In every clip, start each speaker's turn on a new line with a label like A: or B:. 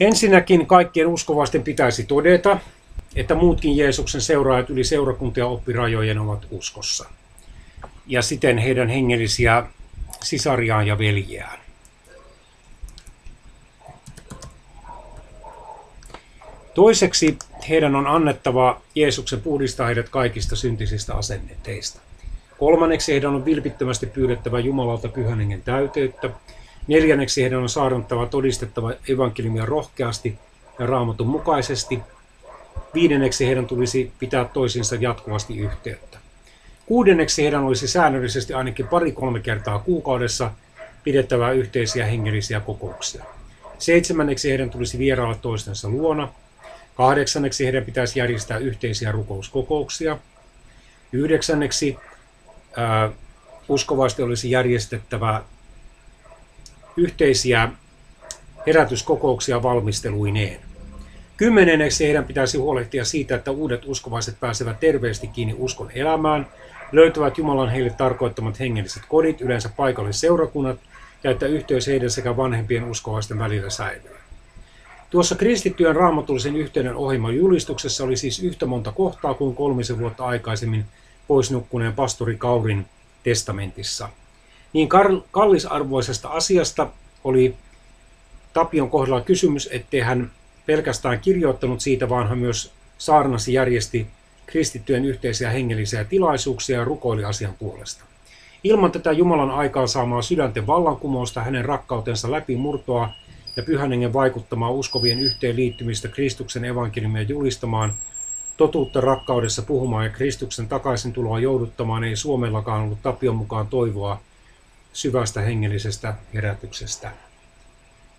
A: Ensinnäkin kaikkien uskovaisten pitäisi todeta, että muutkin Jeesuksen seuraajat yli seurakuntia oppirajojen ovat uskossa. Ja siten heidän hengellisiä sisariaan ja veljeään. Toiseksi heidän on annettava Jeesuksen puhdistaa heidät kaikista syntisistä asenneteista. Kolmanneksi heidän on vilpittömästi pyydettävä Jumalalta pyhän hengen täyteyttä. Neljänneksi heidän on saarnattava todistettava evankeliumia rohkeasti ja raamatun mukaisesti. Viidenneksi heidän tulisi pitää toisinsa jatkuvasti yhteyttä. Kuudenneksi heidän olisi säännöllisesti ainakin pari-kolme kertaa kuukaudessa pidettävää yhteisiä hengellisiä kokouksia. Seitsemänneksi heidän tulisi vierailla toistensa luona. Kahdeksanneksi heidän pitäisi järjestää yhteisiä rukouskokouksia. Yhdeksänneksi ää, uskovaisesti olisi järjestettävä yhteisiä herätyskokouksia valmisteluineen. Kymmenenneksi heidän pitäisi huolehtia siitä, että uudet uskovaiset pääsevät terveesti kiinni uskon elämään, löytävät Jumalan heille tarkoittamat hengelliset kodit, yleensä paikallisseurakunnat, ja että yhteys heidän sekä vanhempien uskovaisten välillä säilyy. Tuossa kristittyjen raamatullisen yhteyden ohjelman julistuksessa oli siis yhtä monta kohtaa kuin kolmisen vuotta aikaisemmin poisnukkuneen pastori Kaurin testamentissa. Niin kallisarvoisesta asiasta oli Tapion kohdalla kysymys, ettei hän pelkästään kirjoittanut siitä, vaan hän myös saarnasi järjesti kristittyjen yhteisiä hengellisiä tilaisuuksia ja rukoili asian puolesta. Ilman tätä Jumalan aikaa saamaa sydänten vallankumousta hänen rakkautensa läpi murtoa ja pyhän hengen vaikuttamaan uskovien yhteenliittymistä Kristuksen evankeliumia julistamaan, totuutta rakkaudessa puhumaan ja Kristuksen takaisin tuloa jouduttamaan ei Suomellakaan ollut Tapion mukaan toivoa syvästä hengellisestä herätyksestä.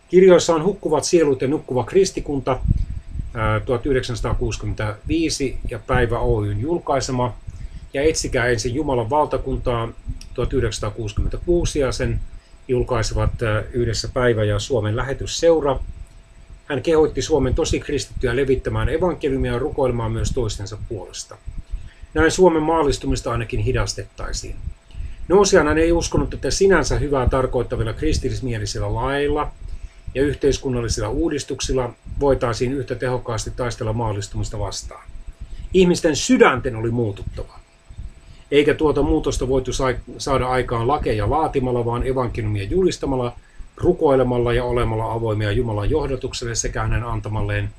A: Kirjoissa on Hukkuvat sielut ja nukkuva kristikunta 1965 ja Päivä Oyn julkaisema ja Etsikää ensin Jumalan valtakuntaa 1966 ja sen julkaisevat yhdessä Päivä ja Suomen lähetysseura. Hän kehoitti Suomen tosi kristittyjä levittämään evankeliumia ja rukoilemaan myös toistensa puolesta. Näin Suomen maallistumista ainakin hidastettaisiin. Nousiainen ei uskonut, että sinänsä hyvää tarkoittavilla kristillismielisillä laeilla ja yhteiskunnallisilla uudistuksilla voitaisiin yhtä tehokkaasti taistella maallistumista vastaan. Ihmisten sydänten oli muututtava. Eikä tuota muutosta voitu saada aikaan lakeja laatimalla, vaan evankeliumia julistamalla, rukoilemalla ja olemalla avoimia Jumalan johdatukselle sekä hänen antamalleen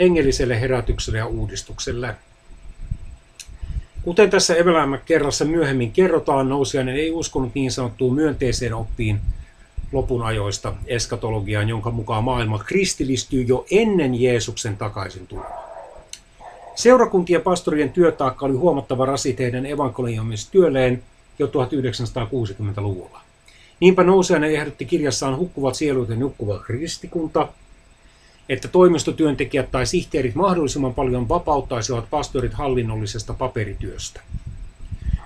A: hengelliselle herätykselle ja uudistukselle. Kuten tässä Evelämä kerrassa myöhemmin kerrotaan, nousiainen ei uskonut niin sanottuun myönteiseen oppiin lopun ajoista eskatologiaan, jonka mukaan maailma kristillistyy jo ennen Jeesuksen takaisin tuloa. Seurakuntien pastorien työtaakka oli huomattava rasite heidän evankeliumistyölleen jo 1960-luvulla. Niinpä nousiainen ehdotti kirjassaan Hukkuvat sielut ja nukkuva kristikunta, että toimistotyöntekijät tai sihteerit mahdollisimman paljon vapauttaisivat pastorit hallinnollisesta paperityöstä.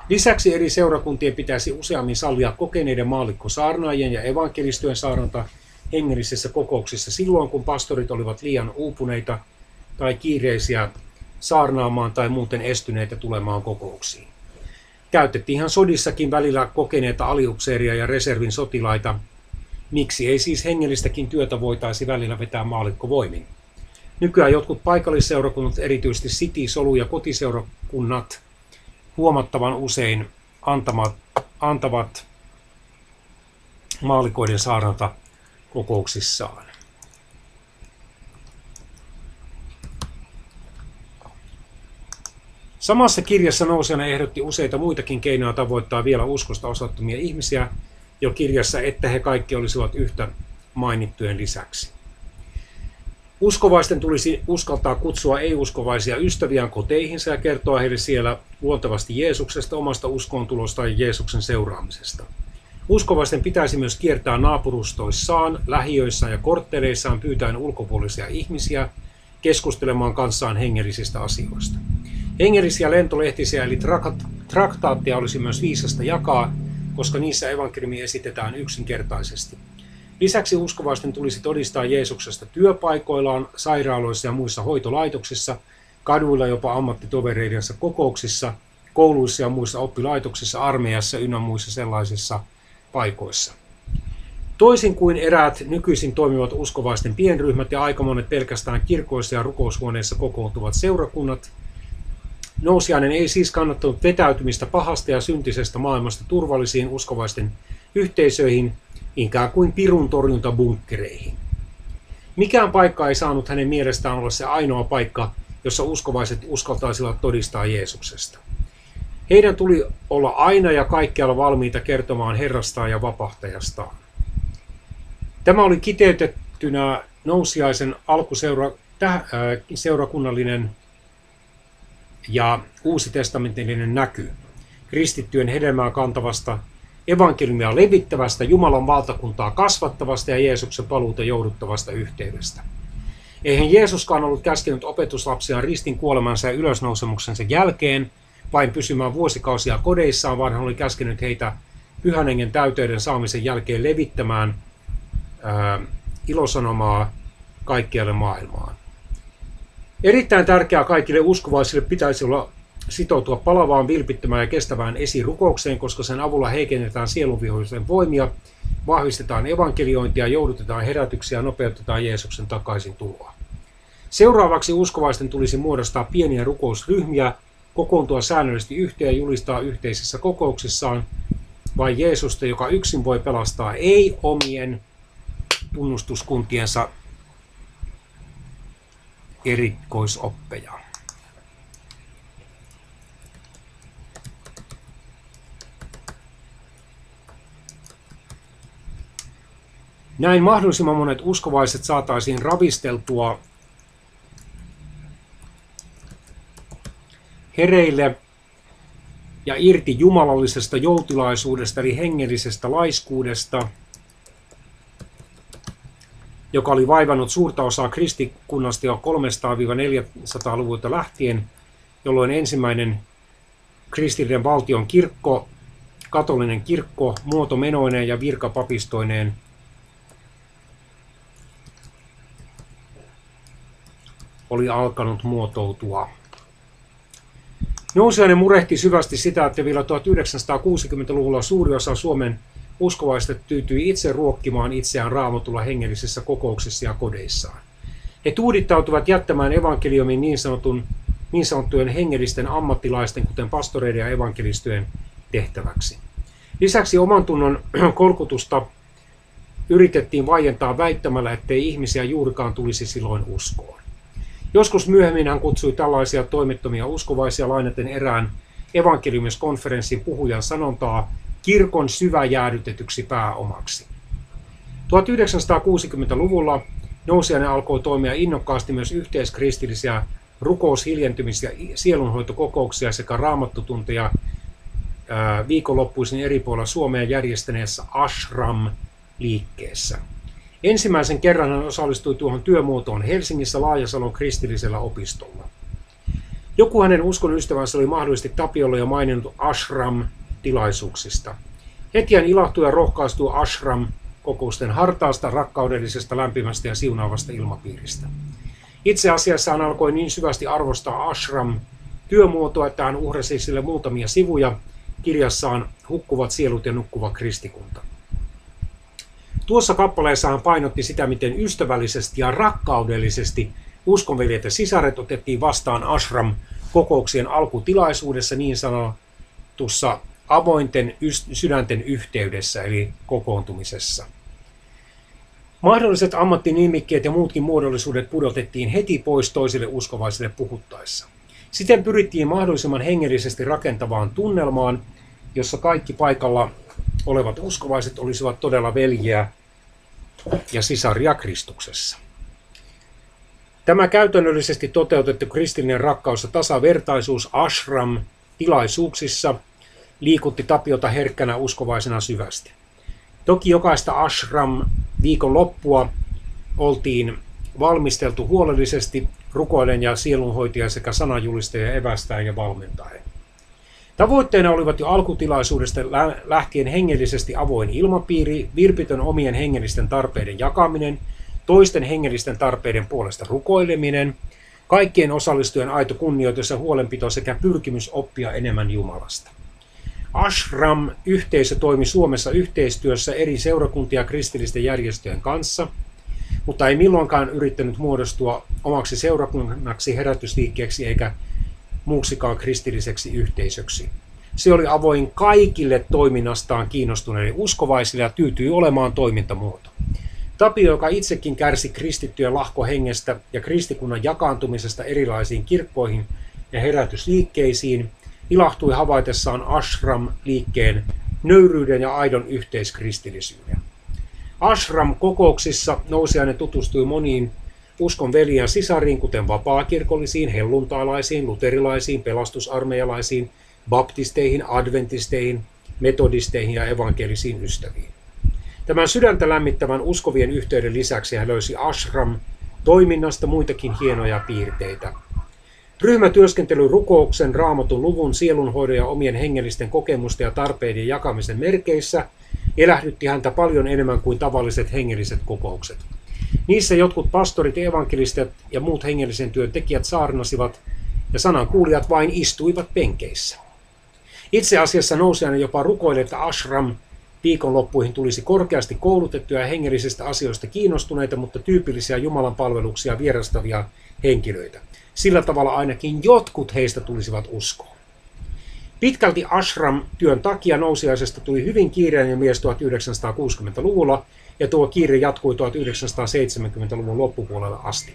A: Lisäksi eri seurakuntien pitäisi useammin sallia kokeneiden maallikkosaarnaajien ja evankelistyön saarnata hengellisissä kokouksissa silloin, kun pastorit olivat liian uupuneita tai kiireisiä saarnaamaan tai muuten estyneitä tulemaan kokouksiin. Käytettiinhan sodissakin välillä kokeneita aliupseeria ja reservin sotilaita. Miksi ei siis hengellistäkin työtä voitaisi välillä vetää maalikkovoimin? Nykyään jotkut paikallisseurakunnat, erityisesti City, Solu ja kotiseurakunnat, huomattavan usein antamat, antavat maalikoiden saarnata kokouksissaan. Samassa kirjassa nousijana ehdotti useita muitakin keinoja tavoittaa vielä uskosta osoittamia ihmisiä jo kirjassa, että he kaikki olisivat yhtä mainittujen lisäksi. Uskovaisten tulisi uskaltaa kutsua ei-uskovaisia ystäviään koteihinsa ja kertoa heille siellä luontevasti Jeesuksesta, omasta uskoontulosta ja Jeesuksen seuraamisesta. Uskovaisten pitäisi myös kiertää naapurustoissaan, lähiöissään ja kortteleissaan pyytäen ulkopuolisia ihmisiä keskustelemaan kanssaan hengellisistä asioista. Hengellisiä lentolehtisiä eli traktaattia olisi myös viisasta jakaa, koska niissä evankeliumi esitetään yksinkertaisesti. Lisäksi uskovaisten tulisi todistaa Jeesuksesta työpaikoillaan, sairaaloissa ja muissa hoitolaitoksissa, kaduilla jopa ammattitovereidensa kokouksissa, kouluissa ja muissa oppilaitoksissa, armeijassa ynnä muissa sellaisissa paikoissa. Toisin kuin eräät nykyisin toimivat uskovaisten pienryhmät ja aika monet pelkästään kirkoissa ja rukoushuoneissa kokoontuvat seurakunnat, Nousiainen ei siis kannattanut vetäytymistä pahasta ja syntisestä maailmasta turvallisiin uskovaisten yhteisöihin, ikään kuin pirun torjuntabunkkereihin. Mikään paikka ei saanut hänen mielestään olla se ainoa paikka, jossa uskovaiset uskaltaisivat todistaa Jeesuksesta. Heidän tuli olla aina ja kaikkialla valmiita kertomaan Herrastaan ja vapahtajastaan. Tämä oli kiteytettynä nousiaisen alkuseurakunnallinen äh, ja uusi testamentillinen näky kristittyjen hedelmää kantavasta, evankeliumia levittävästä, Jumalan valtakuntaa kasvattavasta ja Jeesuksen paluuta jouduttavasta yhteydestä. Eihän Jeesuskaan ollut käskenyt opetuslapsia ristin kuolemansa ja ylösnousemuksensa jälkeen vain pysymään vuosikausia kodeissaan, vaan hän oli käskenyt heitä pyhän hengen täyteyden saamisen jälkeen levittämään ää, ilosanomaa kaikkialle maailmaan. Erittäin tärkeää kaikille uskovaisille pitäisi olla sitoutua palavaan, vilpittömään ja kestävään esirukoukseen, koska sen avulla heikennetään sielunvihollisen voimia, vahvistetaan evankeliointia, joudutetaan herätyksiä ja nopeutetaan Jeesuksen takaisin tuloa. Seuraavaksi uskovaisten tulisi muodostaa pieniä rukousryhmiä, kokoontua säännöllisesti yhteen ja julistaa yhteisessä kokouksessaan vain Jeesusta, joka yksin voi pelastaa, ei omien tunnustuskuntiensa erikoisoppeja. Näin mahdollisimman monet uskovaiset saataisiin ravisteltua hereille ja irti jumalallisesta joutilaisuudesta eli hengellisestä laiskuudesta – joka oli vaivannut suurta osaa kristikunnasta jo 300-400-luvulta lähtien, jolloin ensimmäinen kristillinen valtion kirkko, katolinen kirkko, muotomenoineen ja virkapapistoineen oli alkanut muotoutua. Nousiainen murehti syvästi sitä, että vielä 1960-luvulla suuri osa Suomen uskovaista tyytyi itse ruokkimaan itseään raamatulla hengellisessä kokouksessa ja kodeissaan. He tuudittautuvat jättämään evankeliumin niin, sanotun, niin sanottujen hengellisten ammattilaisten, kuten pastoreiden ja evankelistojen tehtäväksi. Lisäksi oman tunnon kolkutusta yritettiin vaientaa väittämällä, ettei ihmisiä juurikaan tulisi silloin uskoon. Joskus myöhemmin hän kutsui tällaisia toimettomia uskovaisia lainaten erään evankeliumiskonferenssin puhujan sanontaa, kirkon syväjäädytetyksi pääomaksi. 1960-luvulla nousijainen alkoi toimia innokkaasti myös yhteiskristillisiä rukous-, hiljentymis- ja sielunhoitokokouksia sekä raamattutunteja viikonloppuisin eri puolilla Suomea järjestäneessä Ashram-liikkeessä. Ensimmäisen kerran hän osallistui tuohon työmuotoon Helsingissä Laajasalon kristillisellä opistolla. Joku hänen uskon ystävänsä oli mahdollisesti Tapiolla jo maininnut Ashram tilaisuuksista. Heti hän ilahtui ja rohkaistui Ashram kokousten hartaasta, rakkaudellisesta, lämpimästä ja siunaavasta ilmapiiristä. Itse asiassa hän alkoi niin syvästi arvostaa Ashram työmuotoa, että hän uhrasi sille muutamia sivuja kirjassaan Hukkuvat sielut ja nukkuva kristikunta. Tuossa kappaleessa hän painotti sitä, miten ystävällisesti ja rakkaudellisesti uskonveljet ja sisaret otettiin vastaan Ashram kokouksien alkutilaisuudessa niin sanotussa avointen sydänten yhteydessä eli kokoontumisessa. Mahdolliset ammattinimikkeet ja muutkin muodollisuudet pudotettiin heti pois toisille uskovaisille puhuttaessa. Siten pyrittiin mahdollisimman hengellisesti rakentavaan tunnelmaan, jossa kaikki paikalla olevat uskovaiset olisivat todella veljiä ja sisaria Kristuksessa. Tämä käytännöllisesti toteutettu kristillinen rakkaus ja tasavertaisuus ashram tilaisuuksissa – liikutti Tapiota herkkänä uskovaisena syvästi. Toki jokaista ashram viikon loppua oltiin valmisteltu huolellisesti rukoilen ja sielunhoitaja sekä sanajulistaja evästäen ja valmentaen. Tavoitteena olivat jo alkutilaisuudesta lähtien hengellisesti avoin ilmapiiri, virpitön omien hengellisten tarpeiden jakaminen, toisten hengellisten tarpeiden puolesta rukoileminen, kaikkien osallistujien aito kunnioitus ja huolenpito sekä pyrkimys oppia enemmän Jumalasta. Ashram-yhteisö toimi Suomessa yhteistyössä eri seurakuntia kristillisten järjestöjen kanssa, mutta ei milloinkaan yrittänyt muodostua omaksi seurakunnaksi, herätysliikkeeksi eikä muuksikaan kristilliseksi yhteisöksi. Se oli avoin kaikille toiminnastaan kiinnostuneille uskovaisille ja tyytyi olemaan toimintamuoto. Tapio, joka itsekin kärsi kristittyjen lahkohengestä ja kristikunnan jakaantumisesta erilaisiin kirkkoihin ja herätysliikkeisiin, ilahtui havaitessaan Ashram-liikkeen nöyryyden ja aidon yhteiskristillisyyden. Ashram-kokouksissa nousiainen tutustui moniin uskon veljen sisariin, kuten vapaakirkollisiin, helluntaalaisiin, luterilaisiin, pelastusarmeijalaisiin, baptisteihin, adventisteihin, metodisteihin ja evankelisiin ystäviin. Tämän sydäntä lämmittävän uskovien yhteyden lisäksi hän löysi Ashram toiminnasta muitakin hienoja piirteitä. Ryhmätyöskentely rukouksen, raamatun luvun, sielunhoidon ja omien hengellisten kokemusten ja tarpeiden jakamisen merkeissä elähdytti häntä paljon enemmän kuin tavalliset hengelliset kokoukset. Niissä jotkut pastorit, evankelistat ja muut hengellisen työn tekijät saarnasivat ja sanan kuulijat vain istuivat penkeissä. Itse asiassa nousijainen jopa rukoili, että ashram viikonloppuihin tulisi korkeasti koulutettuja ja hengellisistä asioista kiinnostuneita, mutta tyypillisiä Jumalan palveluksia vierastavia henkilöitä. Sillä tavalla ainakin jotkut heistä tulisivat uskoon. Pitkälti ashram-työn takia nousiaisesta tuli hyvin kiireinen mies 1960-luvulla, ja tuo kiire jatkui 1970-luvun loppupuolelle asti.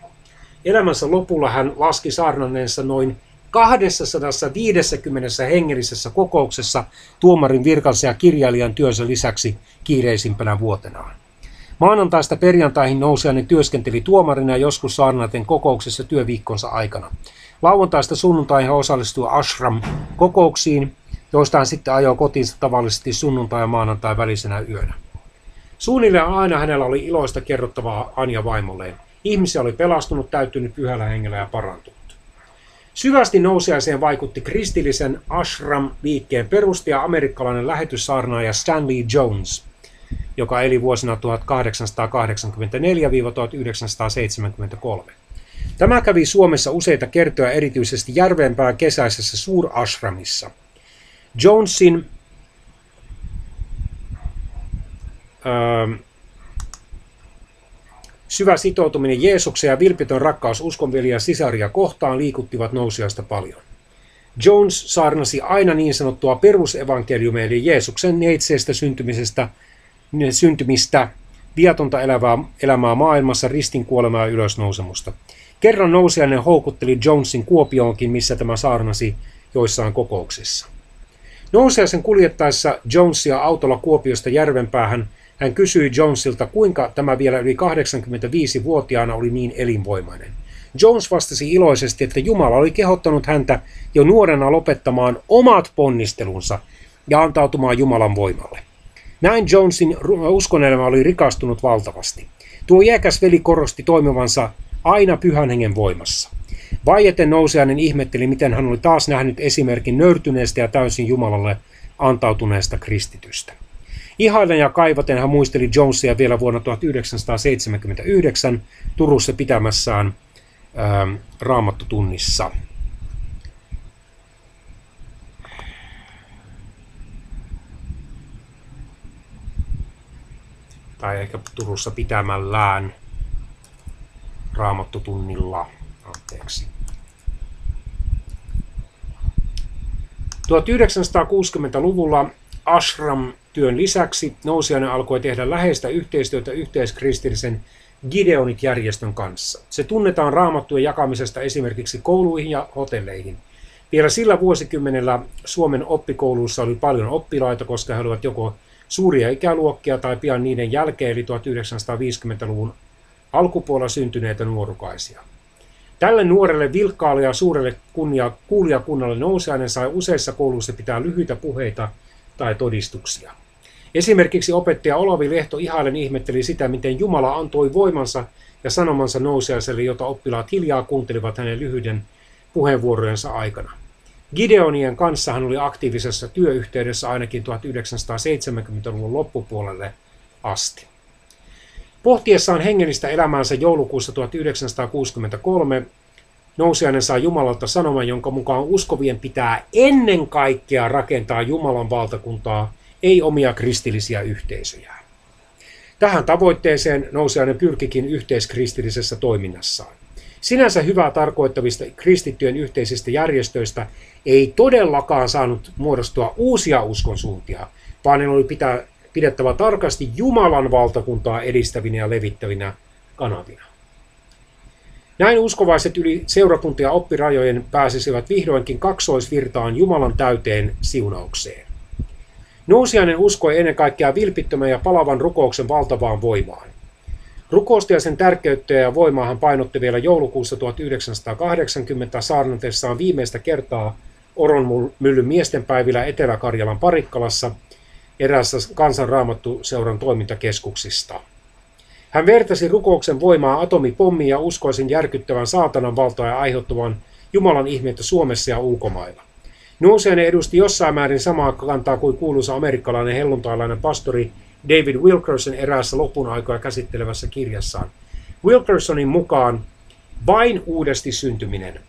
A: Elämänsä lopulla hän laski saarnanneensa noin 250 hengellisessä kokouksessa tuomarin virkansa ja kirjailijan työnsä lisäksi kiireisimpänä vuotenaan. Maanantaista perjantaihin nousiainen työskenteli tuomarina ja joskus saarnaten kokouksessa työviikkonsa aikana. Lauantaista sunnuntaihin osallistui Ashram-kokouksiin, joista hän sitten ajoi kotiinsa tavallisesti sunnuntai- ja maanantai välisenä yönä. Suunnilleen aina hänellä oli iloista kerrottavaa Anja vaimolleen. Ihmisiä oli pelastunut, täyttynyt pyhällä hengellä ja parantunut. Syvästi nousiaiseen vaikutti kristillisen Ashram-liikkeen perustaja amerikkalainen lähetyssaarnaaja Stanley Jones, joka eli vuosina 1884-1973. Tämä kävi Suomessa useita kertoja erityisesti Järvenpään kesäisessä Suur-Ashramissa. Jonesin öö, Syvä sitoutuminen Jeesukseen ja vilpitön rakkaus uskonveliä sisaria kohtaan liikuttivat nousiasta paljon. Jones saarnasi aina niin sanottua perusevankeliumia eli Jeesuksen neitseestä syntymisestä, syntymistä, viatonta elävää, elämää maailmassa, ristin kuolemaa ja ylösnousemusta. Kerran nousiainen houkutteli Jonesin Kuopioonkin, missä tämä saarnasi joissain kokouksissa. Nousiaisen kuljettaessa Jonesia autolla Kuopiosta järvenpäähän hän kysyi Jonesilta, kuinka tämä vielä yli 85-vuotiaana oli niin elinvoimainen. Jones vastasi iloisesti, että Jumala oli kehottanut häntä jo nuorena lopettamaan omat ponnistelunsa ja antautumaan Jumalan voimalle. Näin Jonesin uskonelämä oli rikastunut valtavasti. Tuo iäkäs veli korosti toimivansa aina pyhän hengen voimassa. Vaieten nousiainen ihmetteli, miten hän oli taas nähnyt esimerkin nöyrtyneestä ja täysin Jumalalle antautuneesta kristitystä. Ihailen ja kaivaten hän muisteli Jonesia vielä vuonna 1979 Turussa pitämässään ää, raamattotunnissa. Tai ehkä Turussa pitämällään raamattotunnilla. Anteeksi. 1960-luvulla Ashram työn lisäksi nousiainen alkoi tehdä läheistä yhteistyötä yhteiskristillisen Gideonit-järjestön kanssa. Se tunnetaan raamattujen jakamisesta esimerkiksi kouluihin ja hotelleihin. Vielä sillä vuosikymmenellä Suomen oppikouluissa oli paljon oppilaita, koska he olivat joko suuria ikäluokkia tai pian niiden jälkeen, eli 1950-luvun alkupuolella syntyneitä nuorukaisia. Tälle nuorelle vilkkaalle ja suurelle kunnia, kuulijakunnalle nousiainen sai useissa kouluissa pitää lyhyitä puheita tai todistuksia. Esimerkiksi opettaja Olavi Lehto ihailen ihmetteli sitä, miten Jumala antoi voimansa ja sanomansa nousiaiselle, jota oppilaat hiljaa kuuntelivat hänen lyhyiden puheenvuorojensa aikana. Gideonien kanssa hän oli aktiivisessa työyhteydessä ainakin 1970-luvun loppupuolelle asti. Pohtiessaan hengellistä elämäänsä joulukuussa 1963 Nousiainen saa Jumalalta sanoman, jonka mukaan uskovien pitää ennen kaikkea rakentaa Jumalan valtakuntaa, ei omia kristillisiä yhteisöjä. Tähän tavoitteeseen Nousiainen pyrkikin yhteiskristillisessä toiminnassaan. Sinänsä hyvää tarkoittavista kristittyjen yhteisistä järjestöistä ei todellakaan saanut muodostua uusia uskonsuuntia, vaan ne oli pitää, pidettävä tarkasti Jumalan valtakuntaa edistävinä ja levittävinä kanavina. Näin uskovaiset yli seurakunta- ja oppirajojen pääsisivät vihdoinkin kaksoisvirtaan Jumalan täyteen siunaukseen. Nousiainen uskoi ennen kaikkea vilpittömän ja palavan rukouksen valtavaan voimaan. Rukousta ja sen tärkeyttä ja voimaa hän painotti vielä joulukuussa 1980 saarnatessaan viimeistä kertaa Oronmyllyn miestenpäivillä Etelä-Karjalan Parikkalassa eräässä kansanraamattu-seuran toimintakeskuksista. Hän vertasi rukouksen voimaa atomipommiin ja uskoisin järkyttävän saatanan valtaa ja aiheuttavan Jumalan ihmeitä Suomessa ja ulkomailla. Nousiainen edusti jossain määrin samaa kantaa kuin kuuluisa amerikkalainen helluntailainen pastori David Wilkerson eräässä lopun aikoja käsittelevässä kirjassaan. Wilkersonin mukaan vain uudesti syntyminen,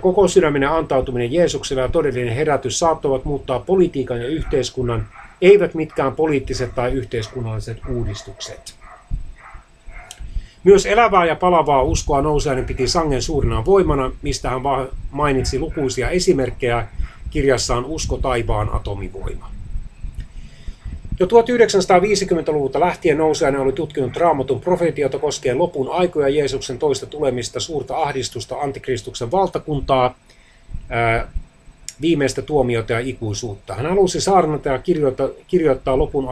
A: koko sydäminen antautuminen Jeesukselle ja todellinen herätys saattavat muuttaa politiikan ja yhteiskunnan, eivät mitkään poliittiset tai yhteiskunnalliset uudistukset. Myös elävää ja palavaa uskoa nousiainen piti sangen suurena voimana, mistä hän mainitsi lukuisia esimerkkejä kirjassaan Usko taivaan atomivoima. Jo 1950-luvulta lähtien nousiainen oli tutkinut raamatun profetiota koskien lopun aikoja Jeesuksen toista tulemista, suurta ahdistusta, antikristuksen valtakuntaa, viimeistä tuomiota ja ikuisuutta. Hän halusi saarnata ja kirjoittaa, kirjoittaa lopun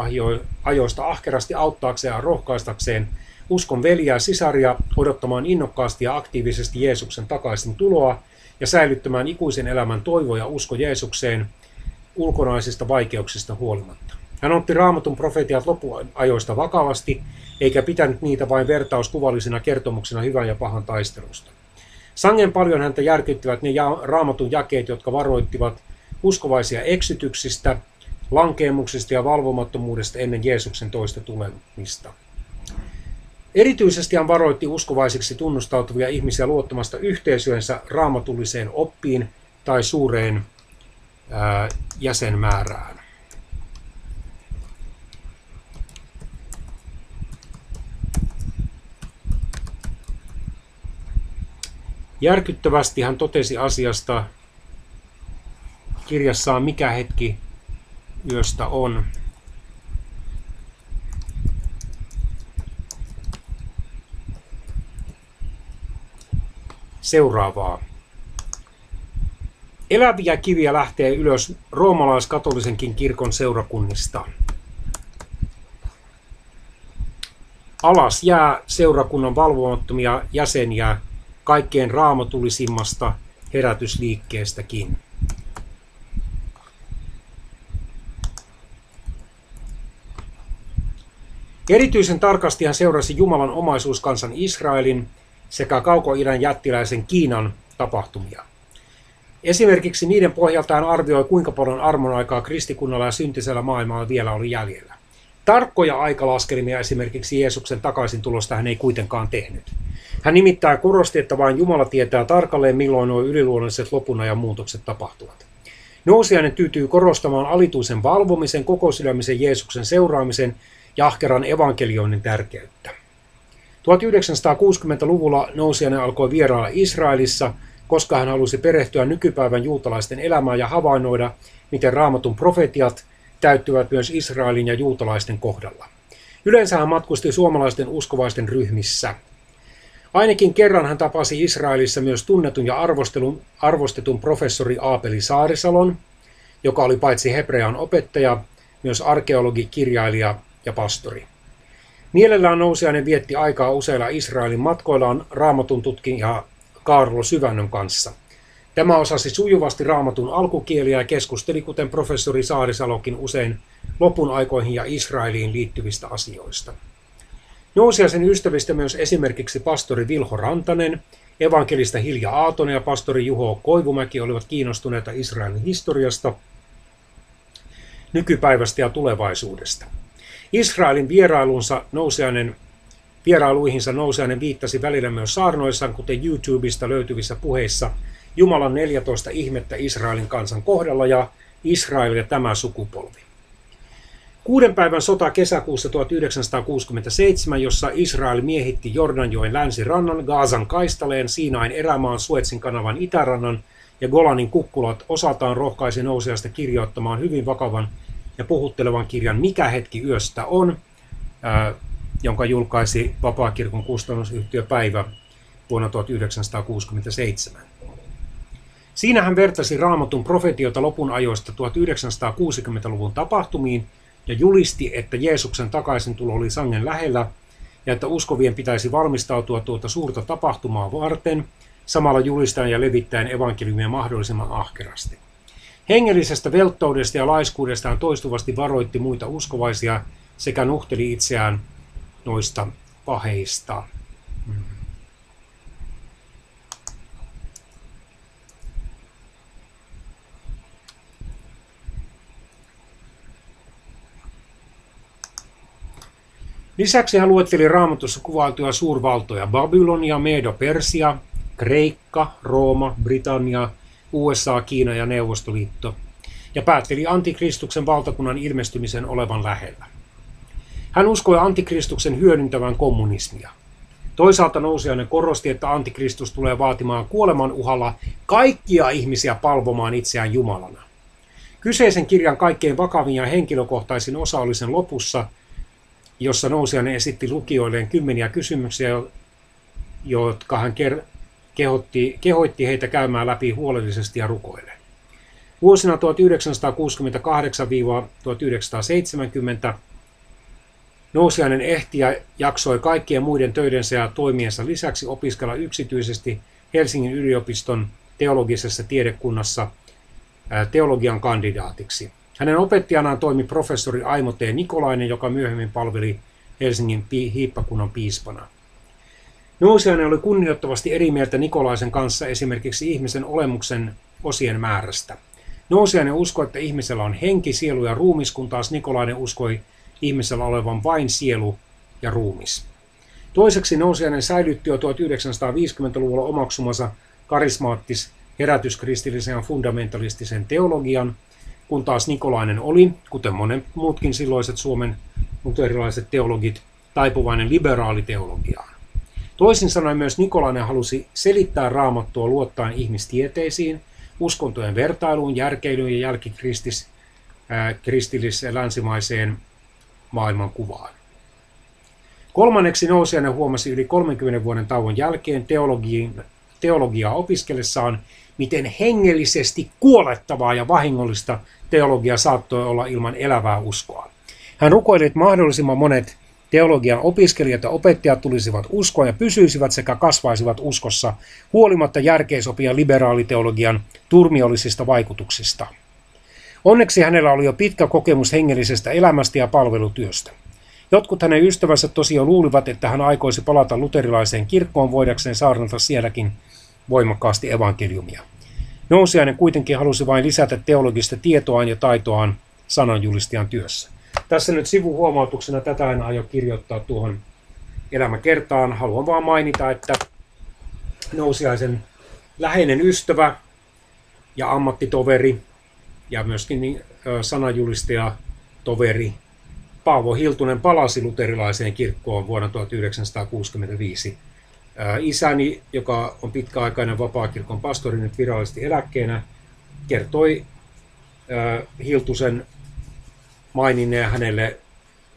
A: ajoista ahkerasti auttaakseen ja rohkaistakseen uskon veliä ja sisaria odottamaan innokkaasti ja aktiivisesti Jeesuksen takaisin tuloa ja säilyttämään ikuisen elämän toivo ja usko Jeesukseen ulkonaisista vaikeuksista huolimatta. Hän otti raamatun profetiat lopuajoista vakavasti, eikä pitänyt niitä vain vertauskuvallisina kertomuksina hyvän ja pahan taistelusta. Sangen paljon häntä järkyttivät ne raamatun jakeet, jotka varoittivat uskovaisia eksytyksistä, lankeemuksista ja valvomattomuudesta ennen Jeesuksen toista tulemista. Erityisesti hän varoitti uskovaisiksi tunnustautuvia ihmisiä luottamasta yhteisöensä raamatulliseen oppiin tai suureen ää, jäsenmäärään. Järkyttävästi hän totesi asiasta kirjassaan Mikä hetki yöstä on. Seuraavaa. Eläviä kiviä lähtee ylös roomalaiskatolisenkin kirkon seurakunnista. Alas jää seurakunnan valvomattomia jäseniä kaikkein raamatulisimmasta herätysliikkeestäkin. Erityisen tarkasti hän seurasi Jumalan omaisuuskansan Israelin sekä kaukoidän jättiläisen Kiinan tapahtumia. Esimerkiksi niiden pohjalta hän arvioi, kuinka paljon armon aikaa kristikunnalla ja syntisellä maailmalla vielä oli jäljellä. Tarkkoja aikalaskelmia esimerkiksi Jeesuksen takaisin tulosta hän ei kuitenkaan tehnyt. Hän nimittäin korosti, että vain Jumala tietää tarkalleen, milloin nuo yliluonnolliset lopun ajan muutokset tapahtuvat. Nousiainen tyytyy korostamaan alituisen valvomisen, koko sydämisen Jeesuksen seuraamisen ja ahkeran evankelioinnin tärkeyttä. 1960-luvulla Nousiainen alkoi vierailla Israelissa, koska hän halusi perehtyä nykypäivän juutalaisten elämään ja havainnoida, miten raamatun profetiat täyttyvät myös Israelin ja juutalaisten kohdalla. Yleensä hän matkusti suomalaisten uskovaisten ryhmissä. Ainakin kerran hän tapasi Israelissa myös tunnetun ja arvostetun professori Aapeli Saarisalon, joka oli paitsi hebrean opettaja, myös arkeologi, kirjailija ja pastori. Mielellään nousiainen vietti aikaa useilla Israelin matkoillaan raamatun tutkija Kaarlo Syvännön kanssa. Tämä osasi sujuvasti raamatun alkukieliä ja keskusteli, kuten professori Saarisalokin, usein lopun aikoihin ja Israeliin liittyvistä asioista. Nousiaisen ystävistä myös esimerkiksi pastori Vilho Rantanen, evankelista Hilja Aatonen ja pastori Juho Koivumäki olivat kiinnostuneita Israelin historiasta, nykypäivästä ja tulevaisuudesta. Israelin vierailunsa nousiainen Vierailuihinsa nousiainen viittasi välillä myös saarnoissaan, kuten YouTubesta löytyvissä puheissa Jumalan 14 ihmettä Israelin kansan kohdalla ja Israel ja tämä sukupolvi. Kuuden päivän sota kesäkuussa 1967, jossa Israel miehitti Jordanjoen länsirannan, Gaasan kaistaleen, Siinain erämaan, Suetsin kanavan itärannan ja Golanin kukkulat osaltaan rohkaisi nousiasta kirjoittamaan hyvin vakavan ja puhuttelevan kirjan Mikä hetki yöstä on, ää, jonka julkaisi Vapaakirkon kustannusyhtiö Päivä vuonna 1967. Siinä hän vertasi raamatun profetiota lopun ajoista 1960-luvun tapahtumiin ja julisti, että Jeesuksen takaisintulo oli sangen lähellä ja että uskovien pitäisi valmistautua tuota suurta tapahtumaa varten, samalla julistaen ja levittäen evankeliumia mahdollisimman ahkerasti. Hengellisestä velttoudesta ja laiskuudesta hän toistuvasti varoitti muita uskovaisia sekä nuhteli itseään noista paheista. Lisäksi hän luetteli raamatussa kuvailtuja suurvaltoja Babylonia, Medo-Persia, Kreikka, Rooma, Britannia, USA, Kiina ja Neuvostoliitto ja päätteli antikristuksen valtakunnan ilmestymisen olevan lähellä. Hän uskoi antikristuksen hyödyntävän kommunismia. Toisaalta nousiainen korosti, että antikristus tulee vaatimaan kuoleman uhalla kaikkia ihmisiä palvomaan itseään Jumalana. Kyseisen kirjan kaikkein vakavin ja henkilökohtaisin osa oli sen lopussa, jossa nousiainen esitti lukijoilleen kymmeniä kysymyksiä, jotka hän kehotti, kehoitti heitä käymään läpi huolellisesti ja rukoille. Vuosina 1968-1970 Nousiainen ehti ja jaksoi kaikkien muiden töidensä ja toimiensa lisäksi opiskella yksityisesti Helsingin yliopiston teologisessa tiedekunnassa teologian kandidaatiksi. Hänen opettajanaan toimi professori Aimo T. Nikolainen, joka myöhemmin palveli Helsingin hiippakunnan piispana. Nousiainen oli kunnioittavasti eri mieltä Nikolaisen kanssa esimerkiksi ihmisen olemuksen osien määrästä. Nousiainen uskoi, että ihmisellä on henki, sielu ja ruumis, kun taas Nikolainen uskoi ihmisellä olevan vain sielu ja ruumis. Toiseksi nousiainen säilytti jo 1950-luvulla omaksumansa karismaattis herätyskristillisen fundamentalistisen teologian, kun taas Nikolainen oli, kuten monen muutkin silloiset Suomen luterilaiset teologit, taipuvainen liberaaliteologiaan. Toisin sanoen myös Nikolainen halusi selittää raamattua luottaen ihmistieteisiin, uskontojen vertailuun, järkeilyyn ja jälkikristis kristillis- länsimaiseen maailmankuvaan. Kolmanneksi nousijainen huomasi yli 30 vuoden tauon jälkeen teologiaa opiskellessaan, miten hengellisesti kuolettavaa ja vahingollista teologia saattoi olla ilman elävää uskoa. Hän rukoili, että mahdollisimman monet teologian opiskelijat ja opettajat tulisivat uskoa ja pysyisivät sekä kasvaisivat uskossa, huolimatta järkeisopia liberaaliteologian turmiollisista vaikutuksista. Onneksi hänellä oli jo pitkä kokemus hengellisestä elämästä ja palvelutyöstä. Jotkut hänen ystävänsä tosiaan luulivat, että hän aikoisi palata luterilaiseen kirkkoon voidakseen saarnata sielläkin voimakkaasti evankeliumia. Nousiainen kuitenkin halusi vain lisätä teologista tietoaan ja taitoaan sananjulistajan työssä. Tässä nyt sivuhuomautuksena tätä en aio kirjoittaa tuohon elämäkertaan. Haluan vaan mainita, että Nousiaisen läheinen ystävä ja ammattitoveri ja myöskin niin, sanajulistaja toveri Paavo Hiltunen palasi luterilaiseen kirkkoon vuonna 1965. Isäni, joka on pitkäaikainen vapaakirkon pastori nyt virallisesti eläkkeenä, kertoi Hiltusen maininneen hänelle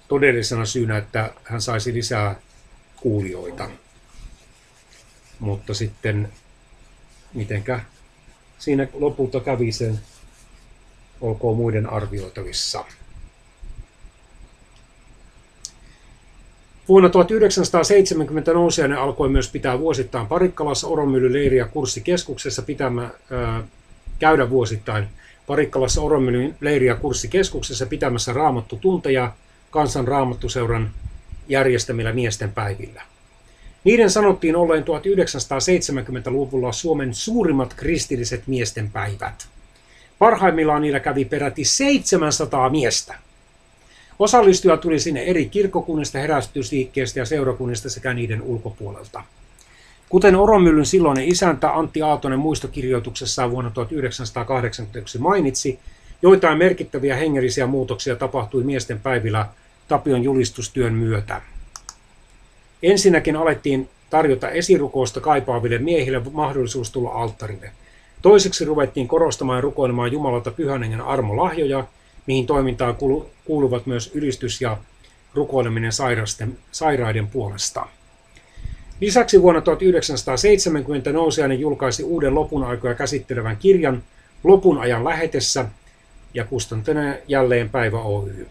A: todellisena syynä, että hän saisi lisää kuulijoita. Mutta sitten mitenkä siinä lopulta kävi sen olkoon muiden arvioitavissa. Vuonna 1970 nousijainen alkoi myös pitää vuosittain Parikkalassa Oromyllyleiriä kurssikeskuksessa pitämä, ää, käydä vuosittain Parikkalassa Oromylyn leiriä kurssikeskuksessa pitämässä raamattu tunteja kansan raamattuseuran järjestämillä miesten päivillä. Niiden sanottiin olleen 1970-luvulla Suomen suurimmat kristilliset miesten päivät. Parhaimmillaan niillä kävi peräti 700 miestä. Osallistuja tuli sinne eri kirkkokunnista, herästysliikkeestä ja seurakunnista sekä niiden ulkopuolelta. Kuten Oromyllyn silloinen isäntä Antti Aatonen muistokirjoituksessaan vuonna 1981 mainitsi, joitain merkittäviä hengellisiä muutoksia tapahtui miesten päivillä Tapion julistustyön myötä. Ensinnäkin alettiin tarjota esirukousta kaipaaville miehille mahdollisuus tulla alttarille. Toiseksi ruvettiin korostamaan ja rukoilemaan Jumalalta pyhän hengen armolahjoja, mihin toimintaan kuuluvat myös ylistys ja rukoileminen sairaiden, puolesta. Lisäksi vuonna 1970 Nousiainen julkaisi uuden lopun aikoja käsittelevän kirjan Lopun ajan lähetessä ja kustantana jälleen Päivä Oy.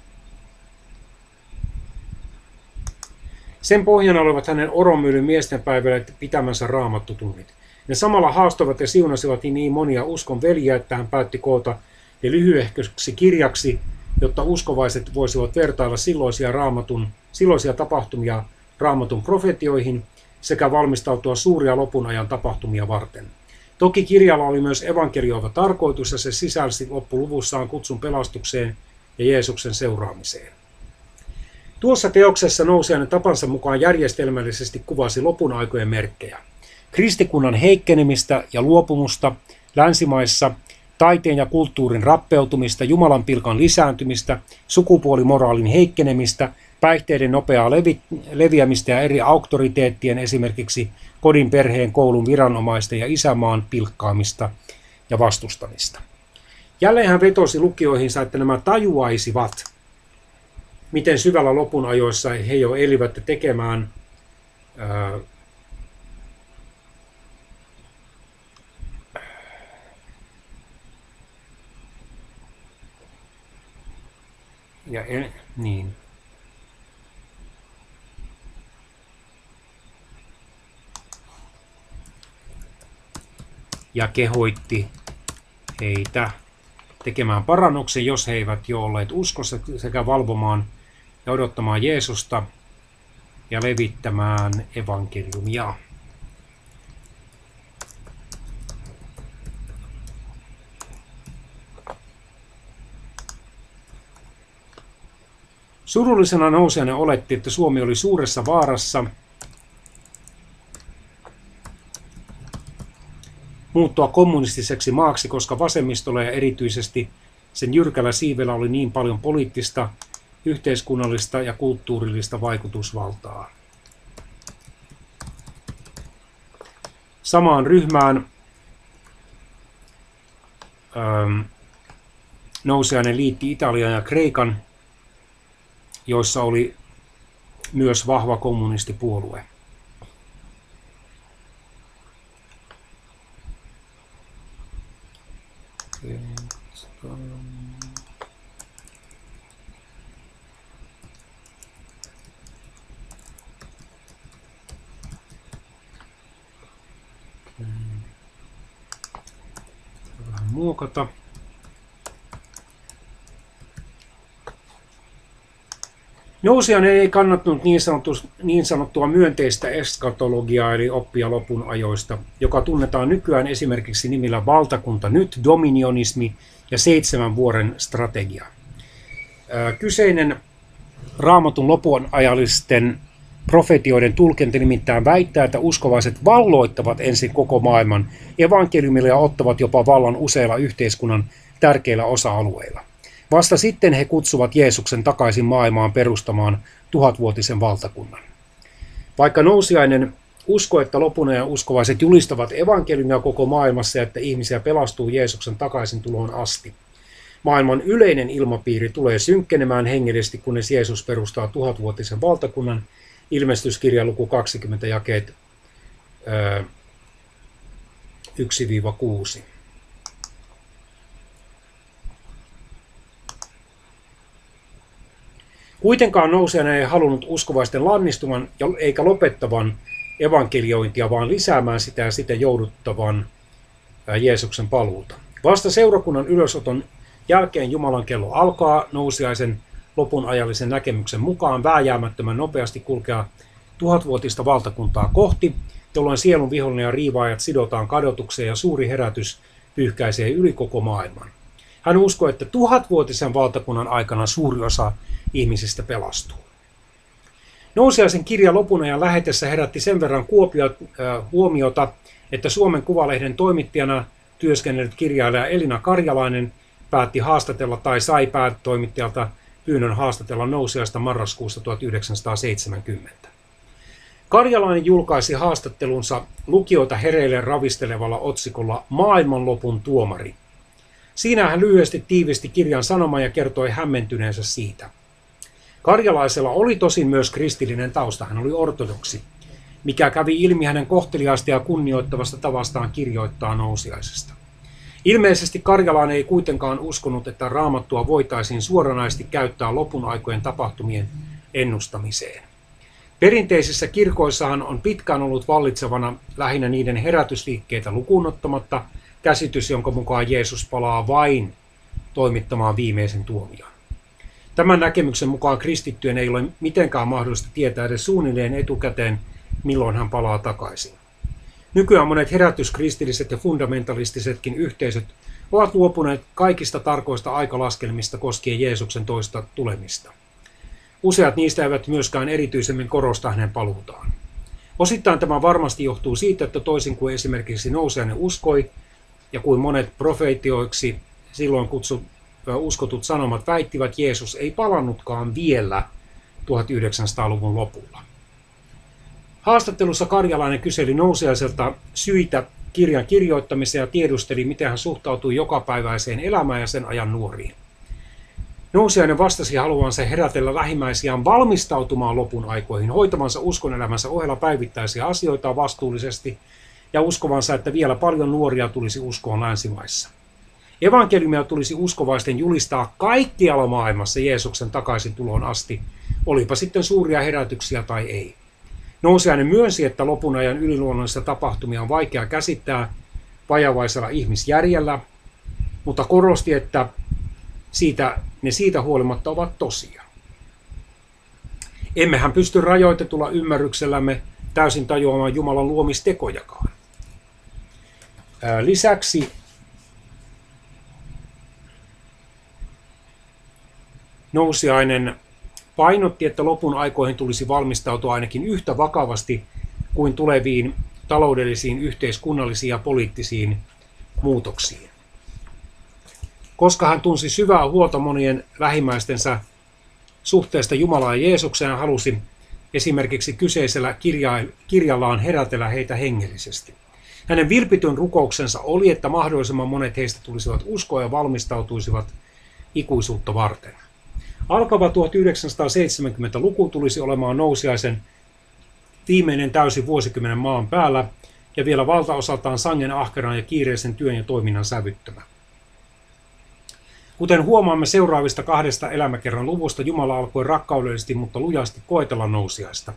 A: Sen pohjana olivat hänen Oromyylyn miestenpäivällä pitämänsä raamattutunnit. Ne samalla haastoivat ja siunasivat niin monia uskon veljiä, että hän päätti koota ne lyhyehköksi kirjaksi, jotta uskovaiset voisivat vertailla silloisia, raamatun, silloisia tapahtumia raamatun profetioihin sekä valmistautua suuria lopun ajan tapahtumia varten. Toki kirjalla oli myös evankelioiva tarkoitus ja se sisälsi loppuluvussaan kutsun pelastukseen ja Jeesuksen seuraamiseen. Tuossa teoksessa nousijainen tapansa mukaan järjestelmällisesti kuvasi lopun aikojen merkkejä. Kristikunnan heikkenemistä ja luopumusta länsimaissa, taiteen ja kulttuurin rappeutumista, Jumalan pilkan lisääntymistä, sukupuolimoraalin heikkenemistä, päihteiden nopeaa levi- leviämistä ja eri auktoriteettien, esimerkiksi kodin, perheen, koulun, viranomaisten ja isämaan pilkkaamista ja vastustamista. Jälleen hän vetosi lukijoihinsa, että nämä tajuaisivat – miten syvällä lopun ajoissa he jo elivät tekemään ää, ja el, niin. Ja kehoitti heitä tekemään parannuksen, jos he eivät jo olleet uskossa, sekä valvomaan ja odottamaan Jeesusta ja levittämään evankeliumia. Surullisena nousijana oletti, että Suomi oli suuressa vaarassa muuttua kommunistiseksi maaksi, koska vasemmistolla ja erityisesti sen jyrkällä siivellä oli niin paljon poliittista yhteiskunnallista ja kulttuurillista vaikutusvaltaa. Samaan ryhmään ähm, nousiainen liitti Italian ja Kreikan, joissa oli myös vahva kommunistipuolue. muokata. Nousijan ei kannattanut niin, niin sanottua myönteistä eskatologiaa eli oppia lopun ajoista, joka tunnetaan nykyään esimerkiksi nimillä valtakunta nyt, dominionismi ja seitsemän vuoden strategia. Kyseinen raamatun lopun ajallisten Profetioiden tulkinta nimittäin väittää, että uskovaiset valloittavat ensin koko maailman evankeliumilla ja ottavat jopa vallan useilla yhteiskunnan tärkeillä osa-alueilla. Vasta sitten he kutsuvat Jeesuksen takaisin maailmaan perustamaan tuhatvuotisen valtakunnan. Vaikka nousiainen usko, että lopun ajan uskovaiset julistavat evankeliumia koko maailmassa että ihmisiä pelastuu Jeesuksen takaisin tuloon asti. Maailman yleinen ilmapiiri tulee synkkenemään hengellisesti, kunnes Jeesus perustaa tuhatvuotisen valtakunnan ilmestyskirja luku 20 jakeet 1-6. Kuitenkaan nousijana ei halunnut uskovaisten lannistuman eikä lopettavan evankeliointia, vaan lisäämään sitä ja sitä jouduttavan Jeesuksen paluuta. Vasta seurakunnan ylösoton jälkeen Jumalan kello alkaa nousiaisen lopun ajallisen näkemyksen mukaan vääjäämättömän nopeasti kulkea tuhatvuotista valtakuntaa kohti, jolloin sielun vihollinen ja riivaajat sidotaan kadotukseen ja suuri herätys pyyhkäisee yli koko maailman. Hän uskoi, että tuhatvuotisen valtakunnan aikana suuri osa ihmisistä pelastuu. Nousiaisen kirja lopun ajan lähetessä herätti sen verran Kuopio, huomiota, että Suomen Kuvalehden toimittajana työskennellyt kirjailija Elina Karjalainen päätti haastatella tai sai päätoimittajalta pyynnön haastatella nousiaista marraskuusta 1970. Karjalainen julkaisi haastattelunsa lukijoita hereille ravistelevalla otsikolla Maailmanlopun tuomari. Siinä hän lyhyesti tiivisti kirjan sanoman ja kertoi hämmentyneensä siitä. Karjalaisella oli tosin myös kristillinen tausta, hän oli ortodoksi, mikä kävi ilmi hänen kohteliaasta ja kunnioittavasta tavastaan kirjoittaa nousiaisesta. Ilmeisesti Karjalainen ei kuitenkaan uskonut, että raamattua voitaisiin suoranaisesti käyttää lopun aikojen tapahtumien ennustamiseen. Perinteisissä kirkoissahan on pitkään ollut vallitsevana lähinnä niiden herätysliikkeitä lukunottamatta käsitys, jonka mukaan Jeesus palaa vain toimittamaan viimeisen tuomion. Tämän näkemyksen mukaan kristittyjen ei ole mitenkään mahdollista tietää edes suunnilleen etukäteen, milloin hän palaa takaisin. Nykyään monet herätyskristilliset ja fundamentalistisetkin yhteisöt ovat luopuneet kaikista tarkoista aikalaskelmista koskien Jeesuksen toista tulemista. Useat niistä eivät myöskään erityisemmin korosta hänen paluutaan. Osittain tämä varmasti johtuu siitä, että toisin kuin esimerkiksi Nousiainen uskoi, ja kuin monet profeetioiksi silloin kutsut, uskotut sanomat väittivät, Jeesus ei palannutkaan vielä 1900-luvun lopulla. Haastattelussa Karjalainen kyseli Nousiaiselta syitä kirjan kirjoittamiseen ja tiedusteli, miten hän suhtautui jokapäiväiseen elämään ja sen ajan nuoriin. Nousiainen vastasi haluansa herätellä lähimmäisiään valmistautumaan lopun aikoihin, hoitamansa uskonelämänsä ohella päivittäisiä asioita vastuullisesti ja uskovansa, että vielä paljon nuoria tulisi uskoon länsimaissa. Evankeliumia tulisi uskovaisten julistaa kaikkialla maailmassa Jeesuksen takaisin tuloon asti, olipa sitten suuria herätyksiä tai ei. Nousiainen myönsi, että lopun ajan yliluonnollisia tapahtumia on vaikea käsittää vajavaisella ihmisjärjellä, mutta korosti, että siitä, ne siitä huolimatta ovat tosia. Emmehän pysty rajoitetulla ymmärryksellämme täysin tajuamaan Jumalan luomistekojakaan. Lisäksi nousiainen painotti, että lopun aikoihin tulisi valmistautua ainakin yhtä vakavasti kuin tuleviin taloudellisiin, yhteiskunnallisiin ja poliittisiin muutoksiin. Koska hän tunsi syvää huolta monien lähimmäistensä suhteesta Jumalaan ja Jeesukseen, hän halusi esimerkiksi kyseisellä kirja- kirjallaan herätellä heitä hengellisesti. Hänen vilpitön rukouksensa oli, että mahdollisimman monet heistä tulisivat uskoa ja valmistautuisivat ikuisuutta varten. Alkava 1970-luku tulisi olemaan nousiaisen viimeinen täysi vuosikymmenen maan päällä ja vielä valtaosaltaan sangen ahkeran ja kiireisen työn ja toiminnan sävyttämä. Kuten huomaamme seuraavista kahdesta elämäkerran luvusta, Jumala alkoi rakkaudellisesti, mutta lujasti koetella nousiaista.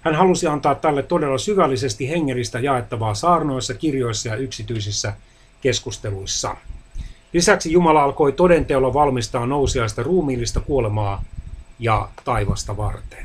A: Hän halusi antaa tälle todella syvällisesti hengellistä jaettavaa saarnoissa, kirjoissa ja yksityisissä keskusteluissa. Lisäksi Jumala alkoi todenteolla valmistaa nousiaista ruumiillista kuolemaa ja taivasta varten.